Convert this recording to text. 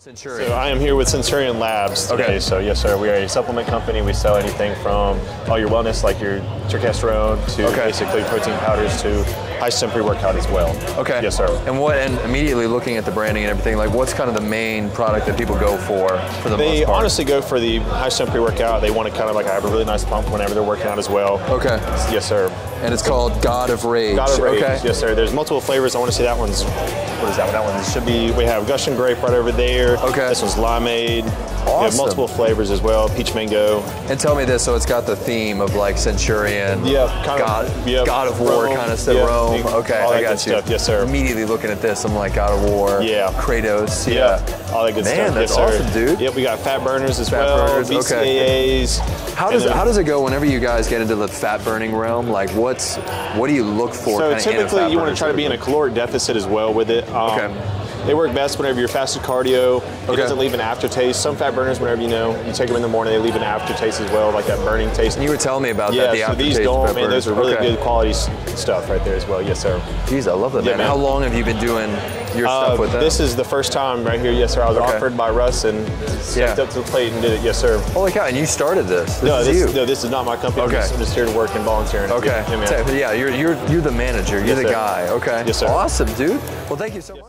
Centurion. So I am here with Centurion Labz today. Okay. So yes, sir. We are a supplement company. We sell anything from all your wellness, like your testosterone, to Okay. basically protein powders, to high strength pre-workout as well. Okay. Yes, sir. And what? And immediately looking at the branding and everything, like what's kind of the main product that people go for for the They most part? They honestly go for the high strength pre-workout. They want to kind of like have a really nice pump whenever they're working out as well. Okay. Yes, sir. And it's called God of Rage. God of Rage. Okay. Yes, sir. There's multiple flavors. I want to see that one's. What is that one? That one should be. We have Gush and Grape right over there. Okay. This one's limeade. Awesome. multiple flavors as well. Peach mango. And tell me this, so it's got the theme of like Centurion, Yep, kind of- God, yep, God of War Rome, kind of stuff, yep, Rome. Okay, all I got you. stuff, yes, sir. Immediately looking at this, I'm like God of War, Yeah. Kratos, yeah. Yeah, all that good Man, stuff. that's yes, sir. awesome, dude. Yep, we got fat burners as Fat well. burners, okay. BCAAs. How does then- how does it go whenever you guys get into the fat burning realm? Like, what's what do you look for? So kinda in a typically, you want to try to be in a caloric deficit as well with it. Um, Okay. They work best whenever you're fasted cardio. It Okay. doesn't leave an aftertaste. Some fat burners, whenever you know you take them in the morning, they leave an aftertaste as well, like that burning taste. And you were telling me about yeah, that. The so these don't. Man, those are really Okay. good quality stuff right there as well. Yes, sir. Jeez, I love that, Yeah, man. man. How long have you been doing your Uh, stuff with them? this is the first time right here. Yes, sir. I was Okay. offered by Russ and stepped Yeah. up to the plate and did it. Yes, sir. Holy cow! And you started this. This no, is this, you. no, this is not my company. Okay. I'm just, I'm just here to work and volunteering. Okay. Yeah. Yeah, you're you're you're the manager. You're Yes, the sir. guy. Okay. Yes, sir. Awesome, dude. Well, thank you so much.